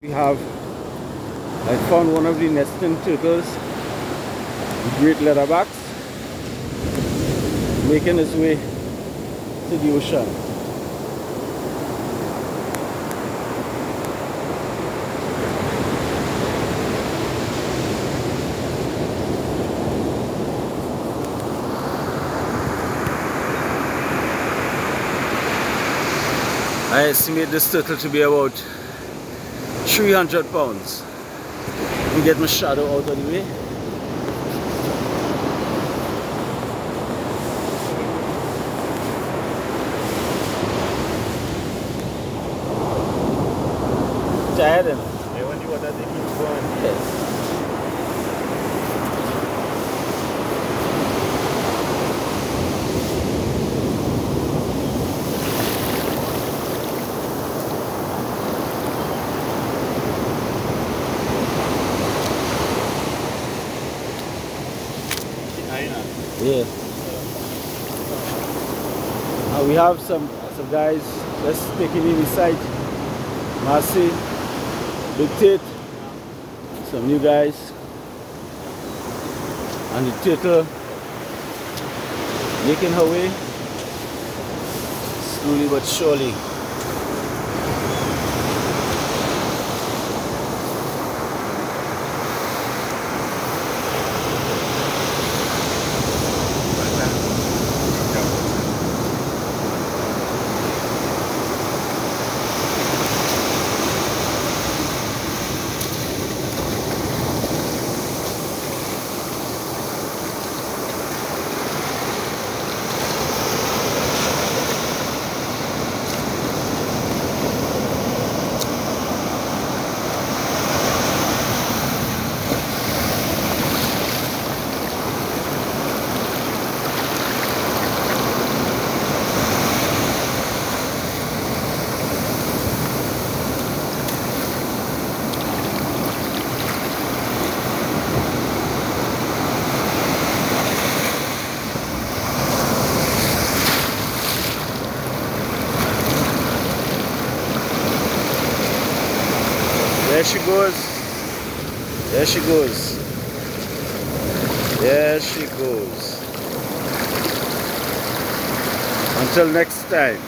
We have, I found one of the nesting turtles, great leatherbacks, making his way to the ocean. I estimate this turtle to be about 300 pounds. And get my shadow out of the way. Tired him. I wonder what that keeps going. Yes. Yeah. Uh, we have some some guys. Let's take it inside. Marcy, Big Tit, some new guys, and the turtle making her way slowly but surely. There she goes. There she goes. There she goes. Until next time.